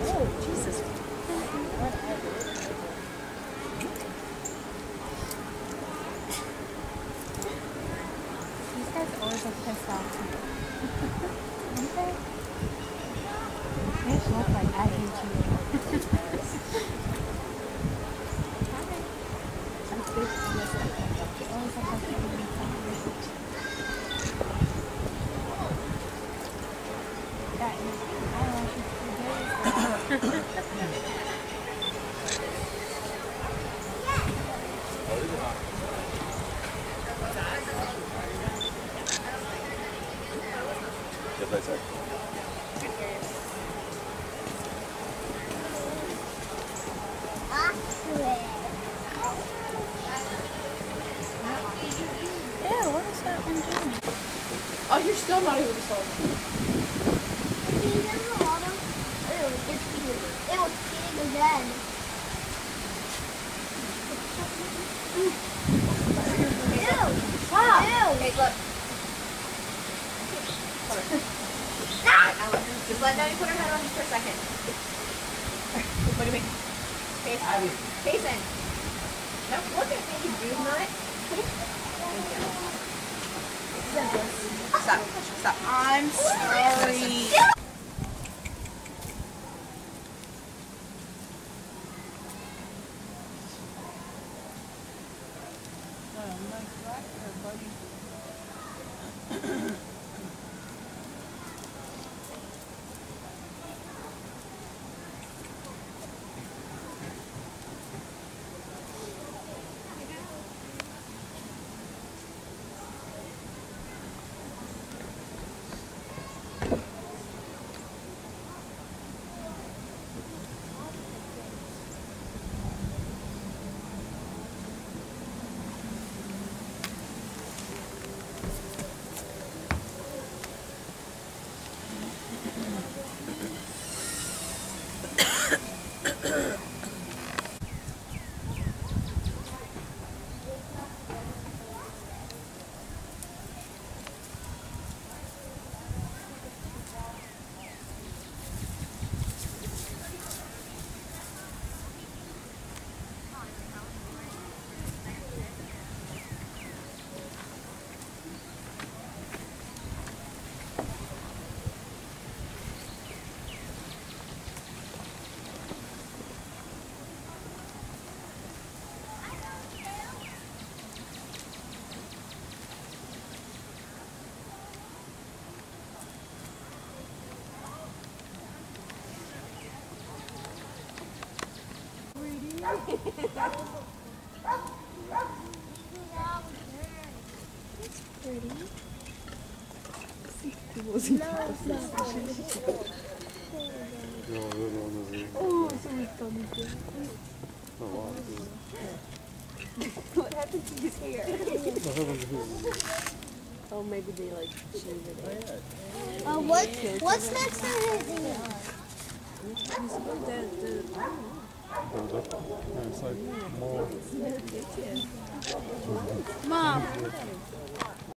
Oh, Jesus. These guys always off to they? Look like I hate you. I'm facing this way. They always look like they're doing something. That eyelashes are very Yes, I said. Ew, what is that one doing? Oh, you're still not even sold. It was big again. Just for a second. What do you mean? Face. Face in. No, look at me, you dude nut. Stop. Stop. I'm sorry. No, no, no, no. no. Oh, someone's coming Oh, wow. What happened to his hair? What happened to his- Oh, maybe they like shaved it. Uh, what, what's next on his ear? That- yeah, It's like more. Mom,